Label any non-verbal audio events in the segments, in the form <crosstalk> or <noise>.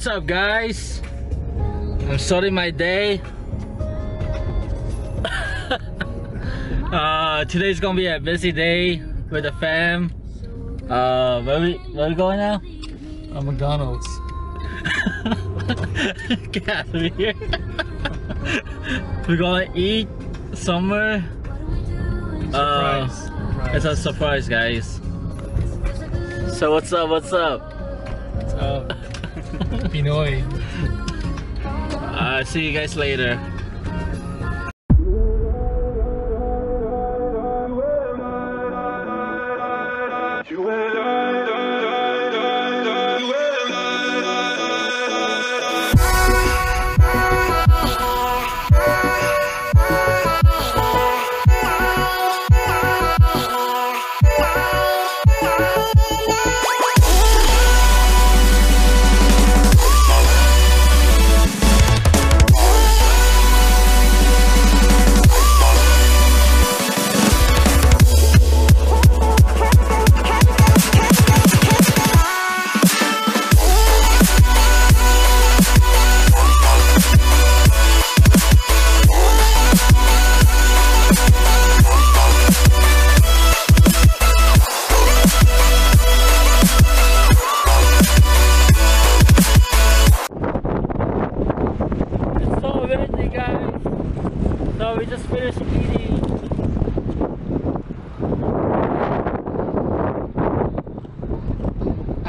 What's up guys? I'm starting my day. <laughs> uh, today's gonna be a busy day with the fam. Uh, where we where we going now? A McDonald's. <laughs> Get out of here. <laughs> We're gonna eat somewhere. Uh, Surprise. it's a surprise, guys. So what's up? What's up? What's up? Pinoy. Uh, see you guys later. It's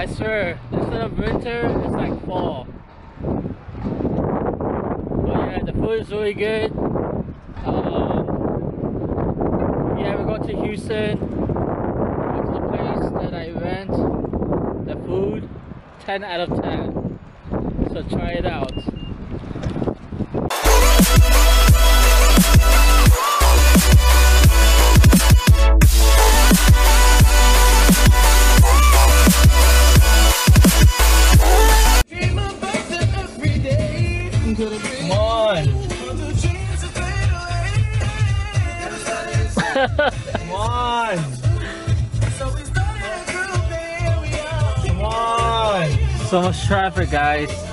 I swear, instead of winter, it's like fall. But yeah, the food is really good. Um, yeah, we go to Houston. To the place that I went. The food, 10 out of 10. So try it out. Traffic, guys.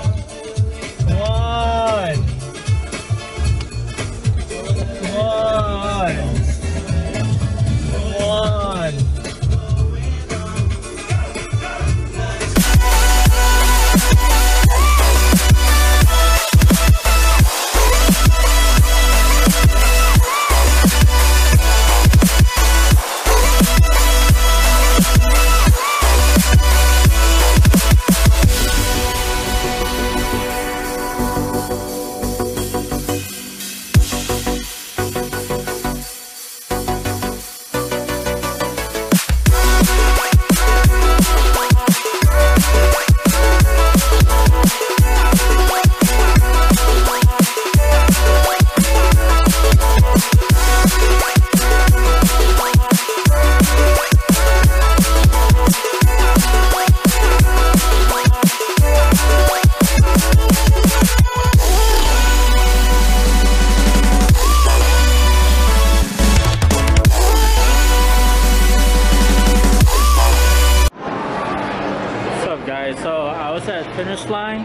Was at finish line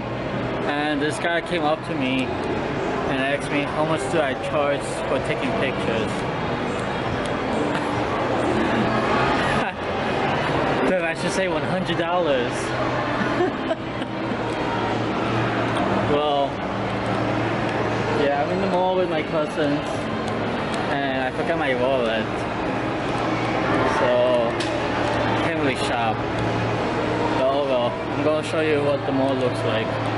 and this guy came up to me and asked me how much do I charge for taking pictures. <laughs> Dude, I should say $100. <laughs> well, yeah, I'm in the mall with my cousins and I forgot my wallet. So, can't really shop. I'm gonna show you what the mall looks like.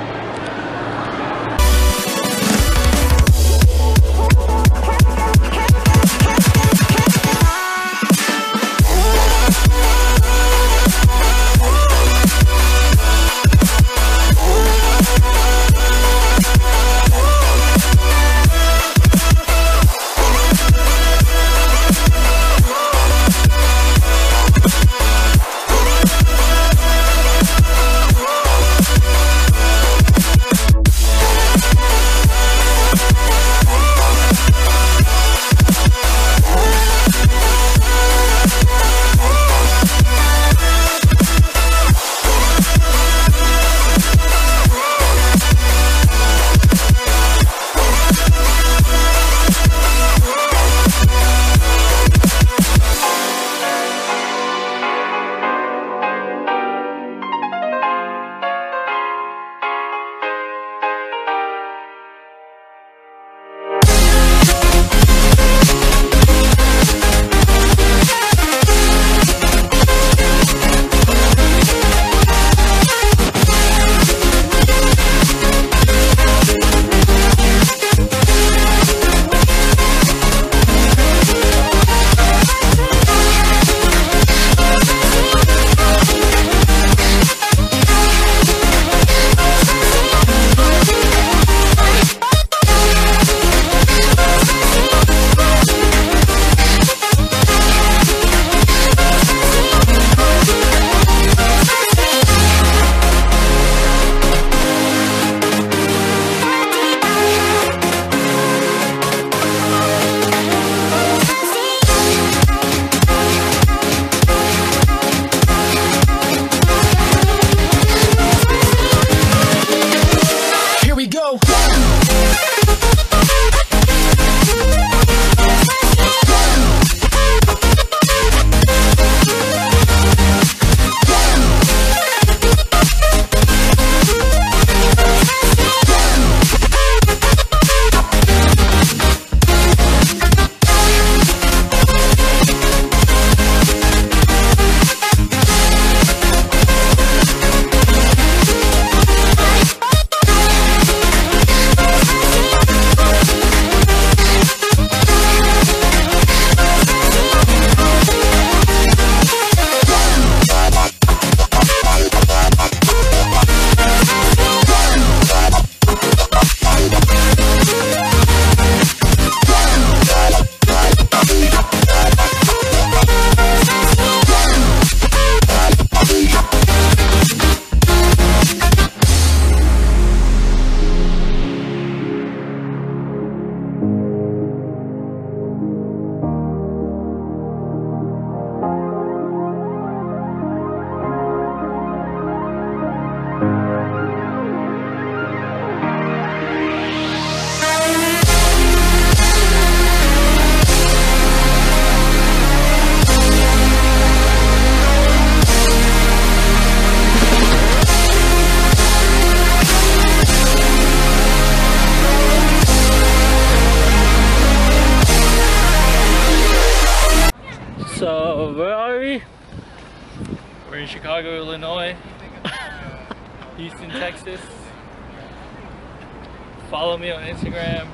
Me on Instagram.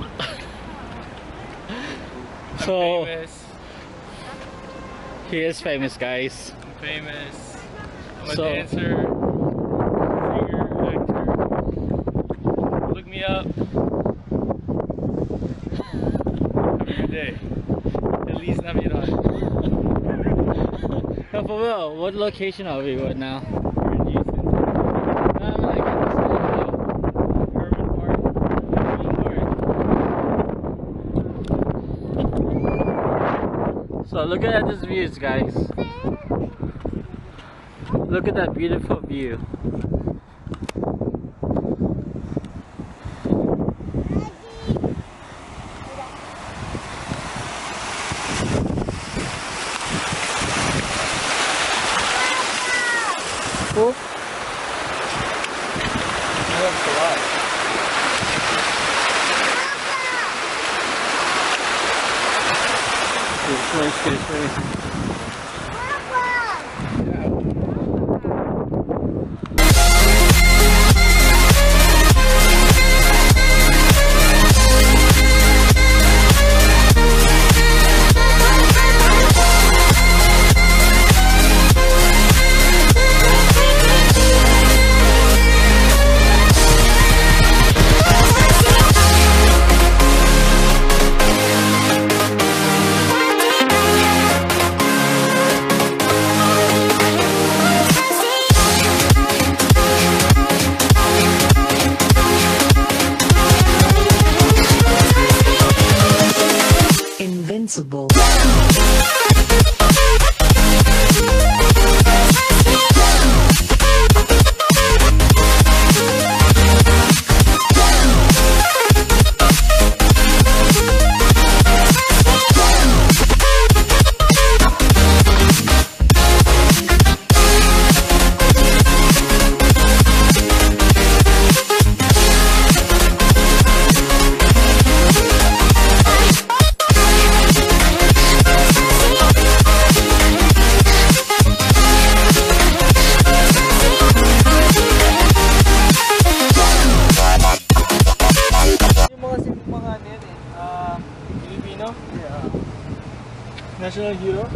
<laughs> I'm So famous. he is famous, guys. I'm famous. I'm a So- dancer, singer, actor. Look me up. Have a good day. Feliz Navidad. <laughs> No, for real. What location are we right now? We're in Houston, Texas. I mean, like, in the city, Hermann Park. Hermann Park. So look at this views, guys. Look at that beautiful view. Nice, nice, nice. Invincible. Yeah. National hero?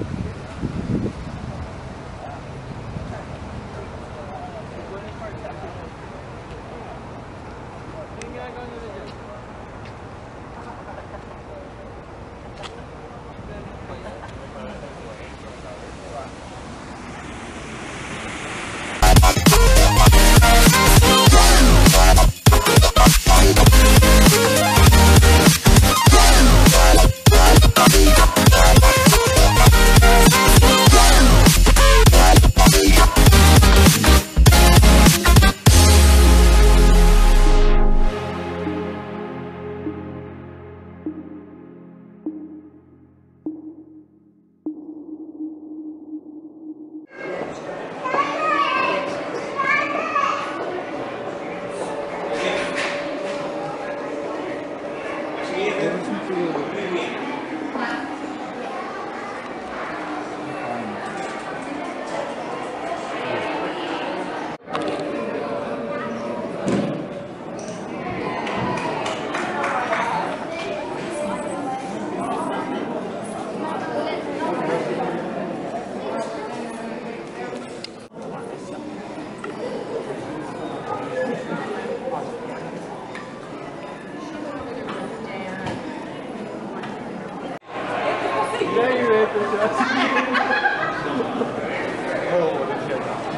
I'm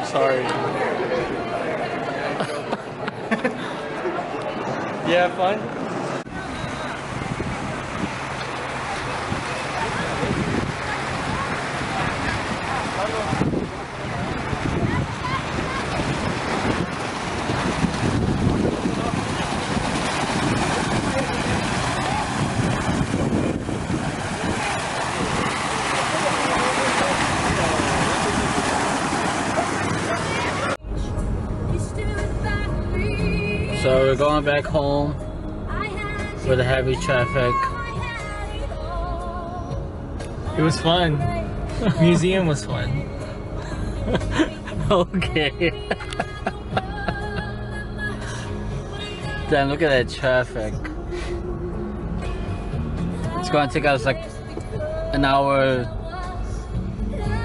sorry. <laughs> you have fun? So we're going back home with the heavy traffic. It was fun. <laughs> Museum was fun. <laughs> okay. Damn, look at that traffic. It's gonna take us like an hour,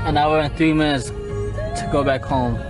an hour and three minutes to go back home.